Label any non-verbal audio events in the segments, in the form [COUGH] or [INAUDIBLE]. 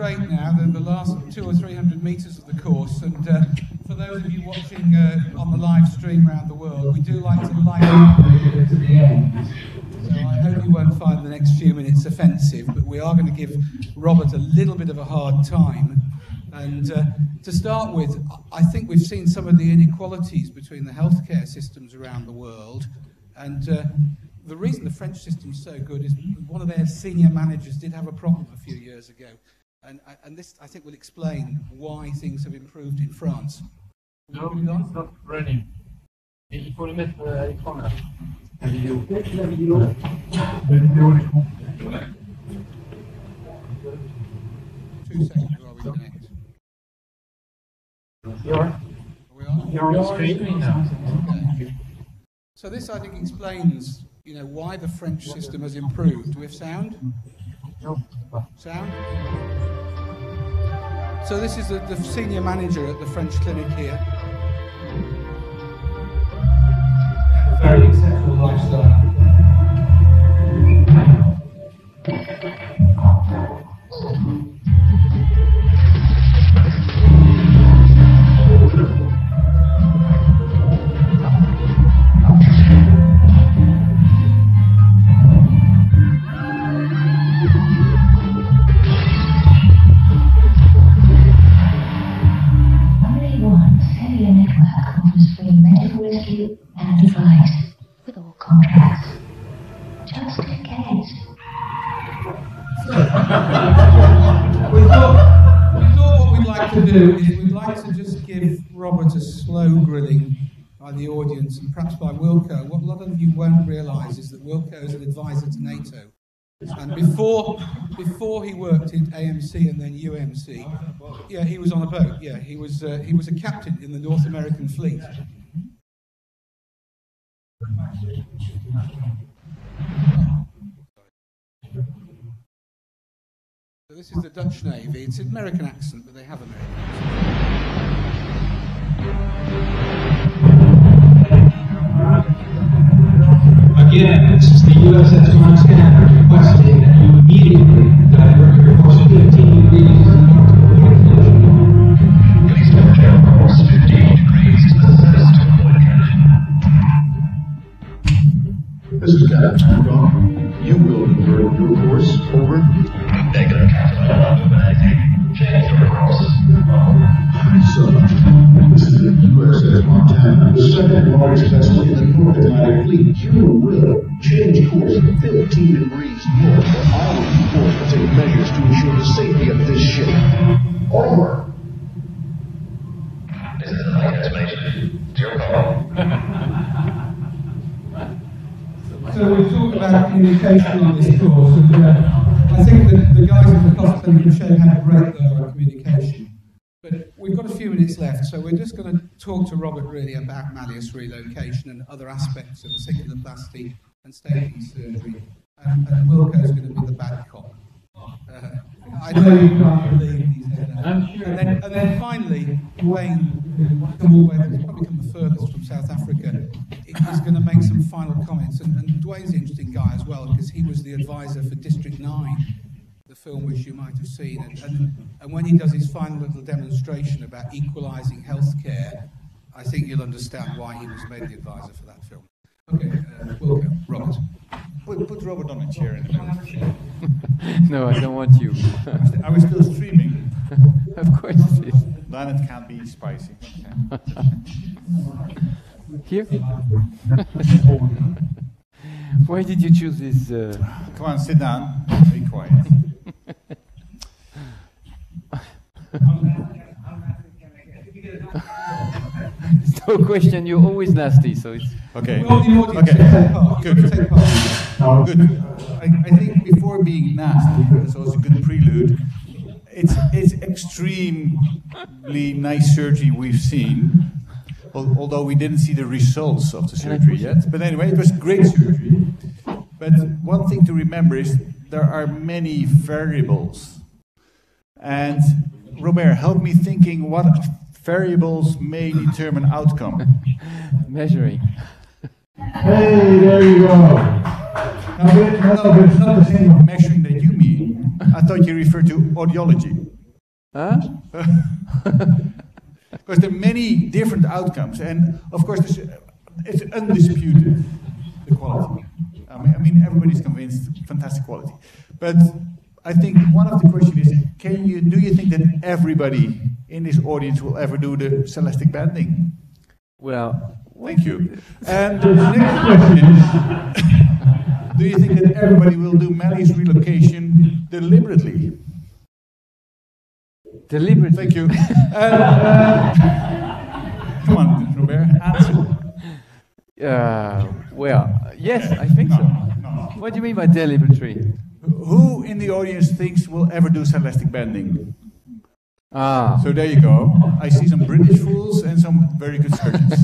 straight now, the, the last two or three hundred metres of the course, and uh, for those of you watching uh, on the live stream around the world, we do like to light up at the end. So I hope you won't find the next few minutes offensive, but we are going to give Robert a little bit of a hard time. And uh, to start with, I think we've seen some of the inequalities between the healthcare systems around the world. And uh, the reason the French system's so good is one of their senior managers did have a problem a few years ago. And, uh, and this, I think, will explain why things have improved in France. No, it's not running. Il faut le mettre à l'écran là. La vidéo. La vidéo. La vidéo, l'écran. Two seconds while we connect. You're, Are we on? you're on the screen now. Okay. So this, I think, explains, you know, why the French system has improved. with sound? No. Sound? So this is the, the senior manager at the French clinic here. Very acceptable lifestyle. We thought, we thought what we'd like to do is we'd like to just give Robert a slow grilling by the audience and perhaps by Wilko. What a lot of you won't realise is that Wilko is an advisor to NATO. And before, before he worked in AMC and then UMC, yeah, he was on a boat. Yeah, he was, uh, he was a captain in the North American fleet. So this is the Dutch Navy. It's an American accent, but they have American accent. Again, this is the USS Montana requesting to ensure the safety of this ship. Over. This is the latest mate. It's your call. So we've talked about communication on this course, and uh, I think that the guys at the Causse clinical show had great though on communication. But we've got a few minutes left, so we're just going to talk to Robert really about malleus relocation and other aspects of ossiculoplasty and staging surgery. And, and Wilko's going to be the bad cop. Uh, I know you can't believe he's there. I'm sure. And then, and then finally, Duane, who's come all the way, he's probably come the furthest from South Africa, is going to make some final comments. And, and Duane's an interesting guy as well, because he was the advisor for District 9, the film which you might have seen. And, and, and when he does his final little demonstration about equalising healthcare, I think you'll understand why he was made the advisor for that film. Okay, uh, welcome, Robert. Put, put Robert on a chair in the middle. [LAUGHS] No, I don't want you. [LAUGHS] Are we still streaming? [LAUGHS] of course it is. Then it can't be spicy. Here? Why did you choose this? Uh, Come on, sit down. Be quiet. no question. You're always nasty, so it's. Okay. All the audience Okay. Can take part. You Good. can take part. Good. I, I think before being nasty, it's also a good prelude. It's it's extremely nice surgery we've seen, although we didn't see the results of the surgery yet. But anyway, it was great surgery. But one thing to remember is there are many variables. And Robert, help me thinking what variables may determine outcome. [LAUGHS] Measuring. Hey, there you go. Now, but, no, but it's not the same. Measuring that you mean, I thought you referred to audiology. Huh? [LAUGHS] because there are many different outcomes, and of course, this, it's undisputed the quality. I mean, I mean, everybody's convinced fantastic quality, but I think one of the questions is: Can you do you think that everybody in this audience will ever do the celestic bending? Well, Thank you. [LAUGHS] And the next question is: everybody will do malleus relocation deliberately? deliberately. Thank you. And, uh, come on, Robert, answer. Uh, well, yes, I think so. What do you mean by deliberately? Who in the audience thinks will ever do celestic bending? Ah, So there you go. I see some British fools and some very good surgeons.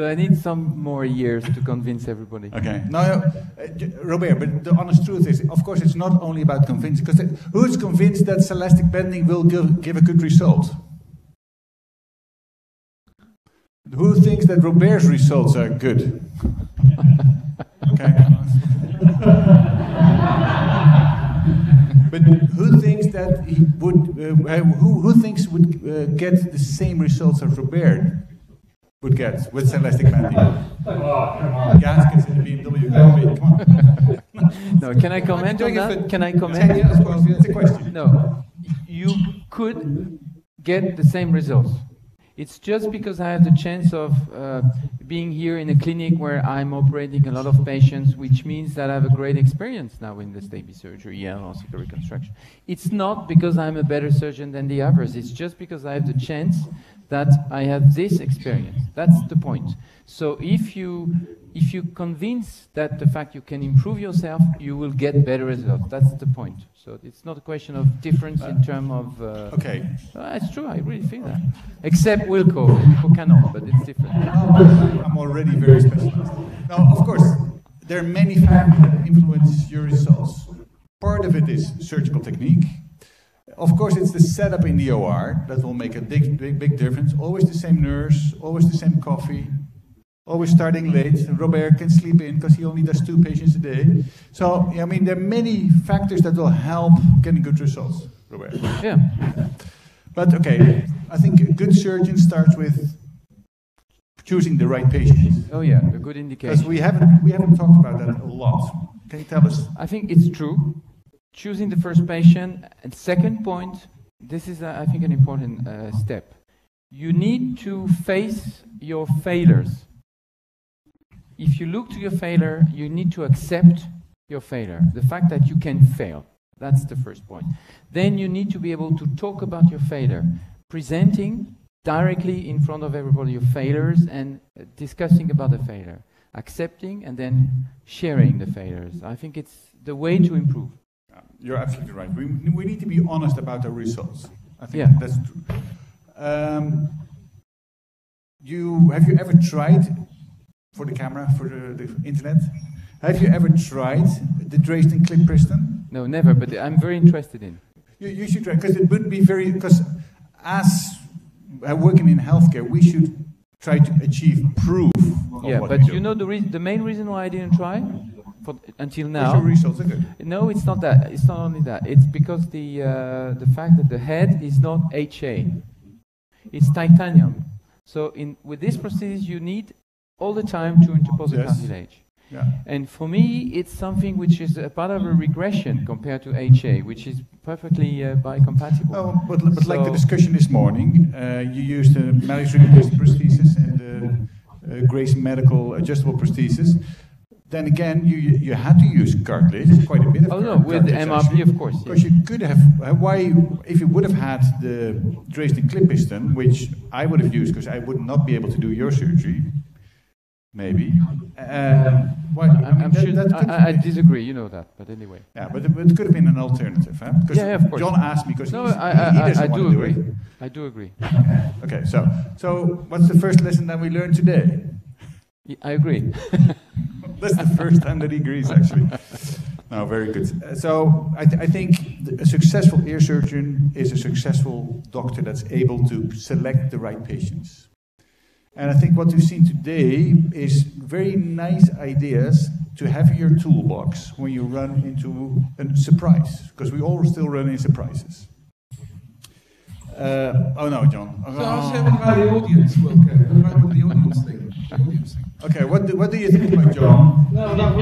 So I need some more years to convince everybody. Okay. Now, uh, Robert, but the honest truth is, of course, it's not only about convincing. Because who's convinced that celestic bending will give, give a good result? Who thinks that Robert's results are good? [LAUGHS] okay. but who thinks that he would? Uh, who, who thinks would uh, get the same results as Robert would get with celestic bending? Gaskets in the BMW. Come on. [LAUGHS] No, can I comment on that? Can I 10 comment? years, of course, it's a question. No, you could get the same results. It's just because I have the chance of uh, being here in a clinic where I'm operating a lot of patients, which means that I have a great experience now in the stapes surgery and also the reconstruction. It's not because I'm a better surgeon than the others. It's just because I have the chance that I have this experience. That's the point. So if you if you convince that the fact you can improve yourself, you will get better results. That's the point. So it's not a question of difference in terms of. Uh, Okay. uh, it's true. I really feel that. Except Wilko, who cannot, but it's different. I'm already very specialized. Now, of course, there are many factors that influence your results. Part of it is surgical technique. Of course, it's the setup in the OR that will make a big, big, big difference. Always the same nurse, always the same coffee, always starting late. Robert can sleep in because he only does two patients a day. So, I mean, there are many factors that will help getting good results, Robert. Yeah. But okay, I think a good surgeon starts with choosing the right patients. Oh yeah, a good Because indication. we haven't we haven't talked about that a lot. Can you tell us? I think it's true. Choosing the first patient. And second point, this is, uh, I think, an important uh, step. You need to face your failures. If you look to your failure, you need to accept your failure, the fact that you can fail. That's the first point. Then you need to be able to talk about your failure, presenting directly in front of everybody your failures and uh, discussing about the failure, accepting and then sharing the failures. I think it's the way to improve. You're absolutely right. We, we need to be honest about our results. I think Yeah. that's true. Um, you have you ever tried for the camera for the, the internet? Have you ever tried the Dresden clip piston? No, never, but I'm very interested in. You, you should try because it would be very because as uh, working in healthcare, we should try to achieve proof. Of Yeah, what but you know the, the main reason why I didn't try for, until now. results are good. No, it's not that. It's not only that. It's because the uh, the fact that the head is not HA. It's titanium. So in with this prosthesis, you need all the time to interpose a Yes. cartilage. Yeah. And for me, it's something which is a part of a regression compared to HA, which is perfectly uh, biocompatible. Oh, but, but like the discussion this morning, uh, you used the malleus replacement prosthesis and the uh, Grace Medical adjustable prosthesis. Then again, you you had to use cartilage, quite a bit of Oh no, with the MRP, of course. Because Yes. you could have, uh, why, if you would have had the Dresden clip piston, which I would have used because I would not be able to do your surgery, maybe. Uh, why, I I'm, mean, I'm that- sure. that I, I disagree. You know that, but anyway. yeah, but it, it could have been an alternative, huh? Because Yeah, yeah, of course. John asked me because No, I, he, I, he doesn't I want do to do agree. it. I do agree. Okay, so so what's the first lesson that we learned today? I agree. [LAUGHS] That's the first time that he agrees, actually. No, very good. So I, th- I think a successful ear surgeon is a successful doctor that's able to select the right patients. And I think what we've seen today is very nice ideas to have in your toolbox when you run into a surprise, because we all still run into surprises. Uh, oh no, John. So I was hoping about the audience, Wilko audience thing? The audience thing. Okay, what do, what do you think about John? No, no.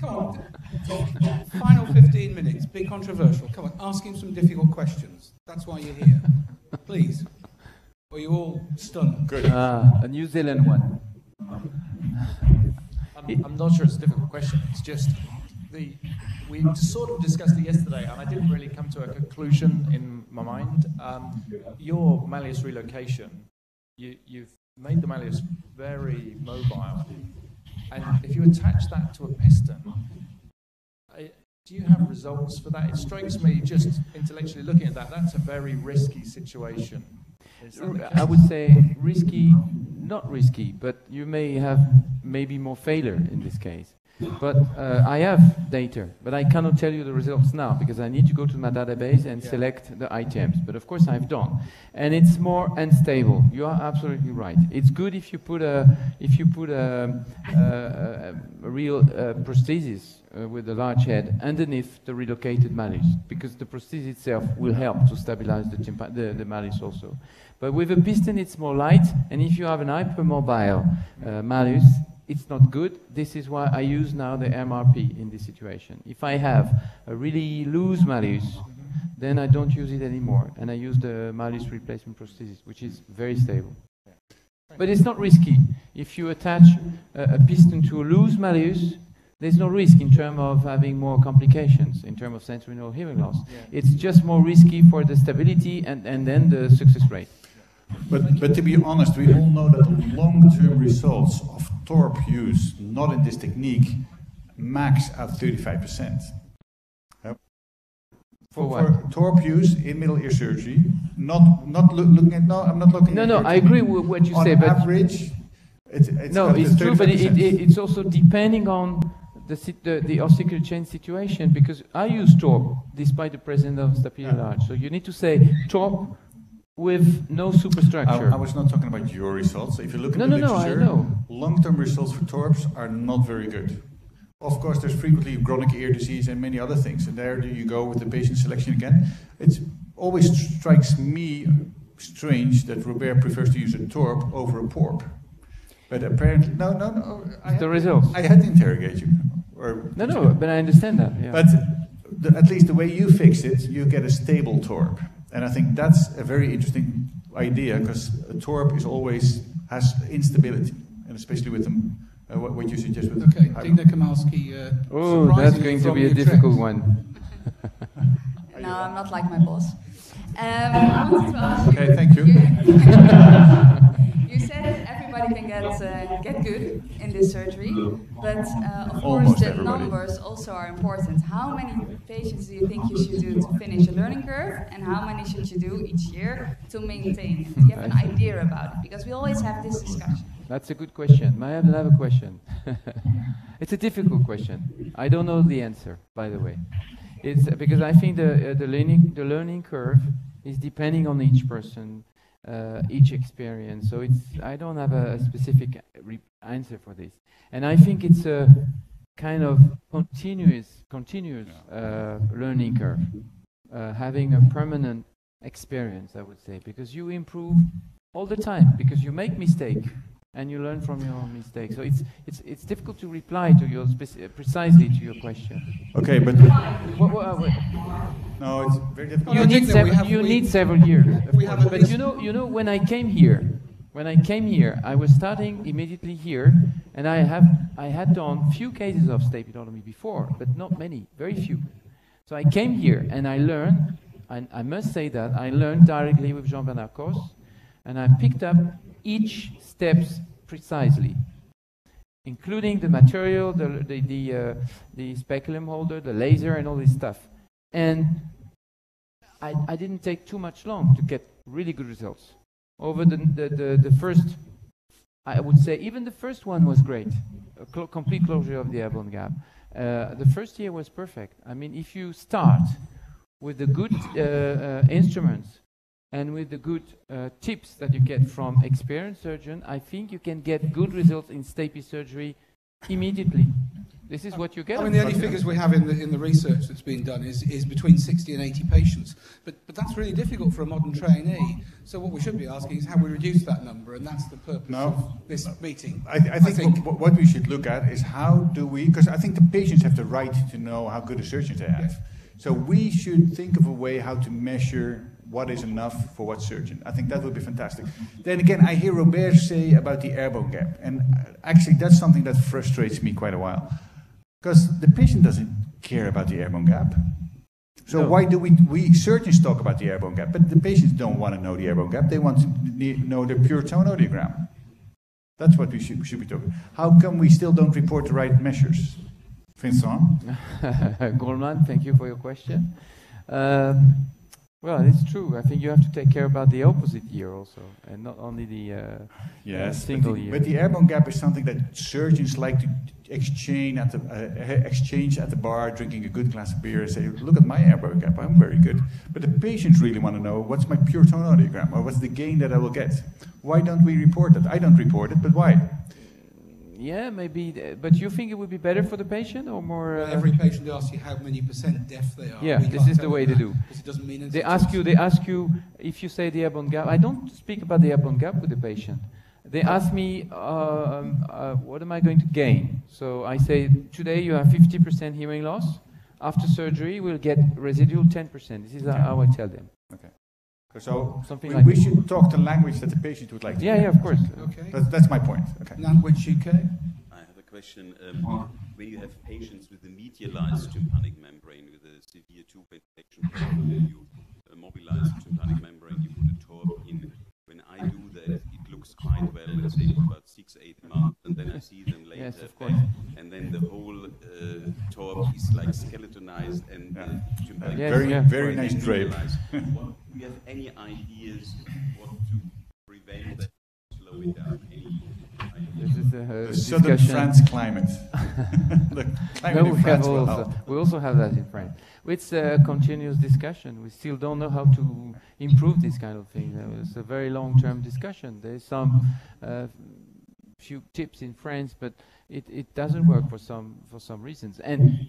Come on. Final 15 minutes. Be controversial. Come on. Ask him some difficult questions. That's why you're here. Please. Or you all stunned. Good. Ah, a New Zealand one. I'm, I'm not sure it's a difficult question. It's just the we sort of discussed it yesterday, and I didn't really come to a conclusion in my mind. Um, your Malleus relocation, you, you've made the Malleus very mobile, and if you attach that to a piston, do you have results for that? It strikes me, just intellectually looking at that, that's a very risky situation. Is that the I would say risky, not risky, but you may have maybe more failure in this case. But uh, I have data, but I cannot tell you the results now because I need to go to my database and Yeah. select the items. But of course I've done, and it's more unstable. You are absolutely right. It's good if you put a if you put a, a, a, real uh, prosthesis uh, with a large head underneath the relocated malleus because the prosthesis itself will help to stabilize the, the, the malleus also. But with a piston, it's more light, and if you have an hypermobile uh, malleus, it's not good. This is why I use now the MRP in this situation. If I have a really loose malleus, then I don't use it anymore, and I use the malleus replacement prosthesis, which is very stable. But it's not risky. If you attach a, a piston to a loose malleus, there's no risk in terms of having more complications in terms of sensory neural hearing loss. It's just more risky for the stability and, and then the success rate. But, but to be honest, we all know that the long-term results of TORP use, not in this technique, max at 35%. Yep. For what? TORP use in middle ear surgery, not not loo- looking at no, I'm not looking. No, at no, I agree with what you On say, but average, it's, it's no, it's true, but it, it, it's also depending on the, the, the ossicular chain situation because I use TORP despite the presence of staphylococcus large. So you need to say TORP with no superstructure. I, I was not talking about your results. If you look at No, the no, no, literature, know. long-term results for TORPs are not very good. Of course, there's frequently chronic ear disease and many other things, and there you go with the patient selection again. It always strikes me strange that Robert prefers to use a TORP over a PORP. But apparently, no, no, no. I It's the had, results. I had to interrogate you. Or No, no, but I understand that. Yeah. but the, at least the way you fix it, you get a stable torp, and I think that's a very interesting idea because a torp is always has instability, and especially with them, uh, what, what you suggest with. Okay, hyper- Dina Kamalski. Uh, oh, that's going to be a Utrecht. difficult one. [LAUGHS] No, I'm not like my boss. Um, I wanted to ask you. Okay, thank you. you [LAUGHS] everybody can get uh, get good in this surgery, but uh, of course the everybody. numbers also are important. How many patients do you think you should do to finish a learning curve, and how many should you do each year to maintain? Do you have an idea about it? Because we always have this discussion. That's a good question. May I have another question? [LAUGHS] it's a difficult question. I don't know the answer, by the way. It's because I think the uh, the learning the learning curve is depending on each person, uh, each experience. So it's I don't have a, a specific re- answer for this, and I think it's a kind of continuous continuous uh, learning curve, uh, having a permanent experience. I would say because you improve all the time because you make mistake and you learn from your mistakes. So it's it's it's difficult to reply to your speci- uh, precisely to your question. Okay, but What, what, uh, what, no, it's very difficult. you I need think several, have- you we- need several years. we have but you know you know when I came here, when I came here, I was starting immediately here, and I have I had done few cases of stapedotomy before, but not many, very few. So I came here and I learned. And I must say that I learned directly with Jean Bernard Causse, and I picked up each steps precisely, including the material, the the the, uh, the speculum holder, the laser, and all this stuff. And I, I didn't take too much long to get really good results. Over the, the, the, the first, I would say, even the first one was great. A clo- complete closure of the air-bone gap. Uh, the first year was perfect. I mean, if you start with the good uh, uh, instruments and with the good uh, tips that you get from experienced surgeon, I think you can get good results in stapes surgery immediately. This is what you get. I mean, the only figures we have in the, in the research that's been done is, is between 60 and 80 patients. But, but that's really difficult for a modern trainee. So what we should be asking is how we reduce that number, and that's the purpose No. of this meeting. I, I think, wh- what we should look at is how do we, because I think the patients have the right to know how good a surgeon they have. So we should think of a way how to measure what is enough for what surgeon. I think that would be fantastic. Then again, I hear Robert say about the air-bone gap, and uh, actually that's something that frustrates me quite a while, because the patient doesn't care about the air-bone gap. So No. why do we, we surgeons talk about the air-bone gap, but the patients don't want to know the air-bone gap. They want to know the pure tone audiogram. That's what we should, should be talking. How come we still don't report the right measures? Vincent? [LAUGHS] Grolman, thank you for your question. Um, well, it's true. I think you have to take care about the opposite year also, and not only the uh, Yes, but single the, year. but the air-bone gap is something that surgeons like to exchange at the uh, exchange at the bar, drinking a good glass of beer, and say, "Look at my air-bone gap. I'm very good." But the patients really want to know what's my pure tone audiogram, or what's the gain that I will get. Why don't we report that? I don't report it, but why? Yeah, maybe. th- But you think it would be better for the patient or more? Uh, Every patient asks you how many percent deaf they are. Yeah, We this is the way they do. It doesn't mean. They ask you. They ask you if you say the air-bone gap. I don't speak about the air-bone gap with the patient. They ask me, um, uh, what am I going to gain? So I say, today you have 50% hearing loss. After surgery, we'll get residual 10%. This is how I tell them. Okay. So Something we, like we should talk the language that the patient would like to. Yeah, hear. yeah, of course. Okay. That's, that's my point. Okay. Language UK. I have a question. Um, when you have patients with a medialized tympanic membrane with a severe tube infection, you uh, mobilize the tympanic membrane, you put a torp in. When I do that, it looks quite well, let's say for about six, eight months, and then I see them later. Yes, of course. And then the whole uh, torp is like skeletonized and the tympanic Yes, very, yeah. very nice drape. medialized. [LAUGHS] What- Do you have any ideas what to prevent that, slow it down? Any This is a The southern discussion. France climate. [LAUGHS] [LAUGHS] the climate No, we have France will also, we also have that in France. It's a continuous discussion. We still don't know how to improve this kind of thing. It's a very long-term discussion. There's some uh, few tips in France, but it, it doesn't work for some for some reasons. And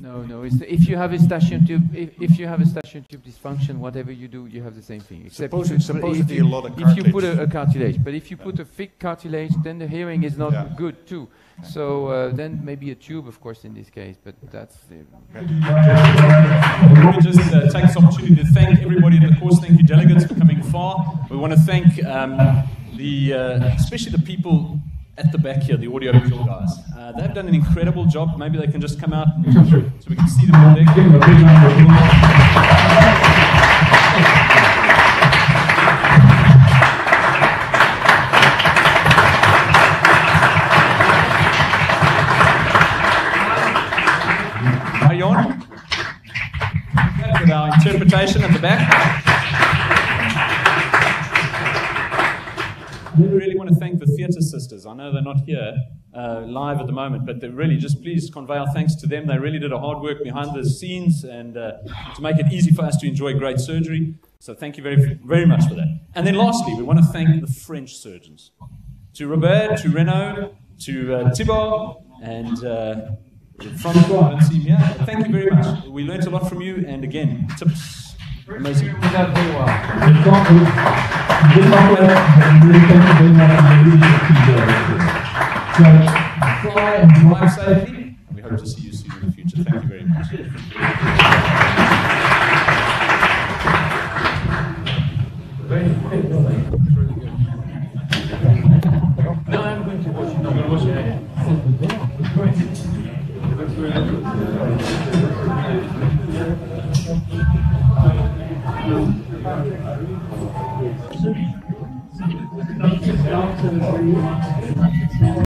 no, no. It's if you have a Eustachian tube, if, if you have a Eustachian tube dysfunction, whatever you do, you have the same thing. Except Supposi- if you- supposedly if you, a lot of if you put cartilage. a, a cartilage, but if you put a thick cartilage, then the hearing is not Yeah. good too. So uh, then maybe a tube, of course, in this case. But that's uh, Let me just uh, take this opportunity to thank everybody at the course. Thank you, delegates, for coming far. We want to thank um, the, uh, especially the people at the back here, the audiovisual guys. Uh, they've done an incredible job. Maybe they can just come out so we can see them on our interpretation at the back. Theatre sisters. I know they're not here uh, live at the moment, but they really just please convey our thanks to them. They really did a hard work behind the scenes and uh, to make it easy for us to enjoy great surgery. So thank you very, very much for that. And then lastly, we want to thank the French surgeons. To Robert, to Renaud, to uh, Thibault, and uh, Francois, thank you very much. We learned a lot from you, and again, tips. Amazing. Fly and drive safely. We hope to see you